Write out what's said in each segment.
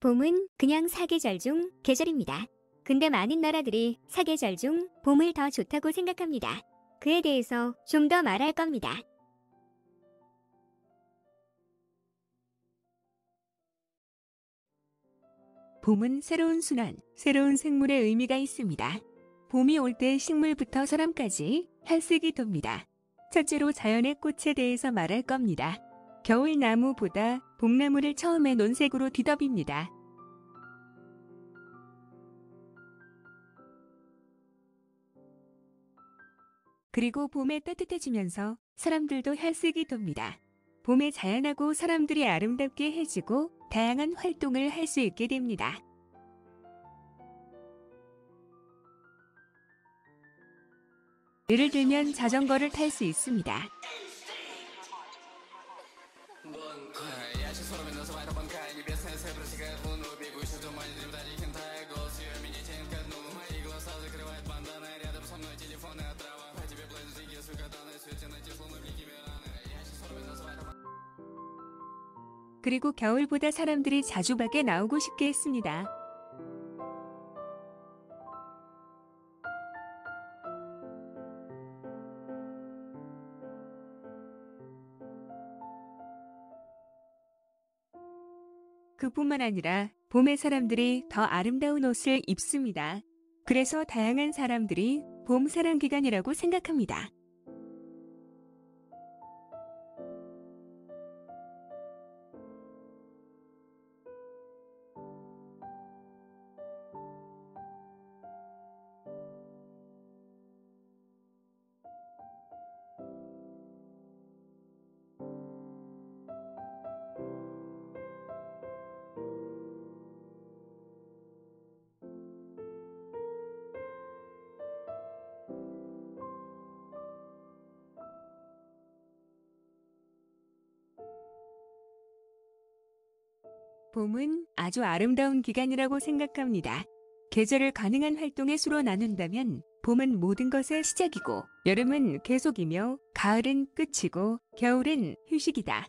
봄은 그냥 사계절 중 계절입니다. 근데 많은 나라들이 사계절 중 봄을 더 좋다고 생각합니다. 그에 대해서 좀 더 말할 겁니다. 봄은 새로운 순환, 새로운 생물의 의미가 있습니다. 봄이 올 때 식물부터 사람까지 혈색이 돕니다. 첫째로 자연의 꽃에 대해서 말할 겁니다. 겨울 나무보다 봄나무를 처음에 논색으로 뒤덮입니다. 그리고 봄에 따뜻해지면서 사람들도 혈색이 돕니다. 봄에 자연하고 사람들이 아름답게 해지고 다양한 활동을 할 수 있게 됩니다. 예를 들면 자전거를 탈 수 있습니다. 그리고 겨울보다 사람들이 자주 밖에 나오고 싶게 했습니다. 그뿐만 아니라 봄에 사람들이 더 아름다운 옷을 입습니다. 그래서 다양한 사람들이 봄 사랑 기간이라고 생각합니다. 봄은 아주 아름다운 기간이라고 생각합니다. 계절을 가능한 활동의 수로 나눈다면 봄은 모든 것의 시작이고 여름은 계속이며 가을은 끝이고 겨울은 휴식이다.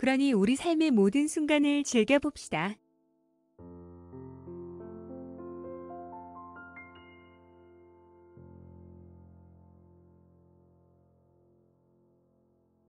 그러니 우리 삶의 모든 순간을 즐겨봅시다.